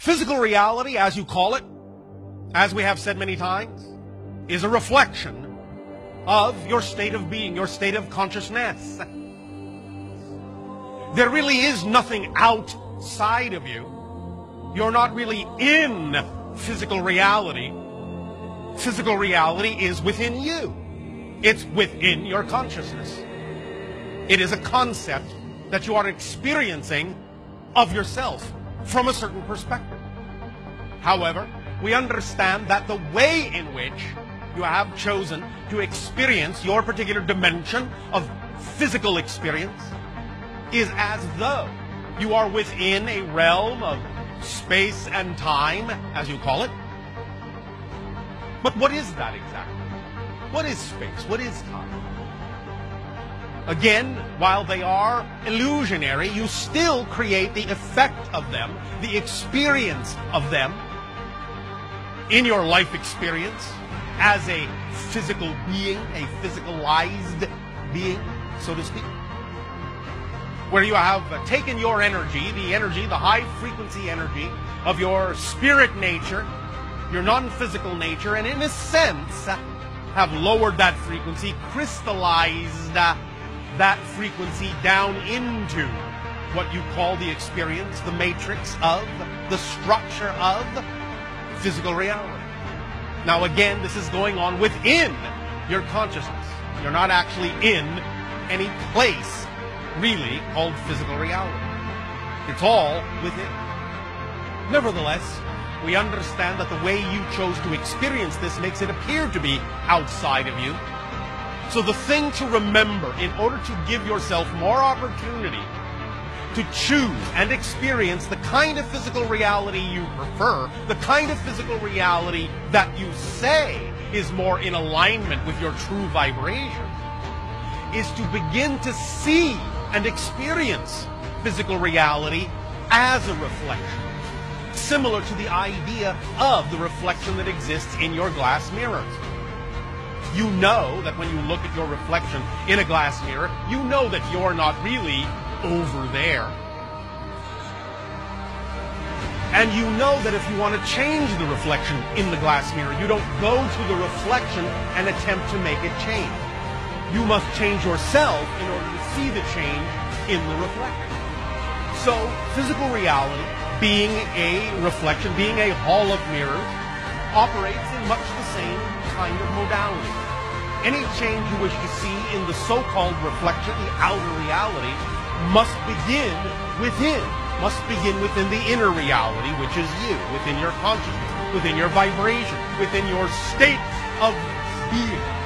Physical reality, as you call it, as we have said many times, is a reflection of your state of being, your state of consciousness. There really is nothing outside of you. You're not really in physical reality. Physical reality is within you. It's within your consciousness. It is a concept that you are experiencing of yourself from a certain perspective. However, we understand that the way in which you have chosen to experience your particular dimension of physical experience is as though you are within a realm of space and time, as you call it. But what is that exactly? What is space? What is time? Again, while they are illusionary, you still create the effect of them, the experience of them in your life experience as a physical being, a physicalized being, so to speak. Where you have taken your energy, the energy, the high frequency energy of your spirit nature, your non physical nature, and in a sense have lowered that frequency, crystallized that frequency down into what you call the experience, the matrix of, the structure of physical reality. Now, again, this is going on within your consciousness. You're not actually in any place really called physical reality. It's all within. Nevertheless, we understand that the way you chose to experience this makes it appear to be outside of you. So the thing to remember in order to give yourself more opportunity to choose and experience the kind of physical reality you prefer, the kind of physical reality that you say is more in alignment with your true vibration, is to begin to see and experience physical reality as a reflection. Similar to the idea of the reflection that exists in your glass mirrors. You know that when you look at your reflection in a glass mirror, you know that you're not really over there. And you know that if you want to change the reflection in the glass mirror, you don't go to the reflection and attempt to make it change. You must change yourself in order to see the change in the reflection. So, physical reality, being a reflection, being a hall of mirrors, operates in much the same kind of modality. Any change you wish to see in the so-called reflection, the outer reality, must begin within, must begin within the inner reality, which is you, within your consciousness, within your vibration, within your state of being.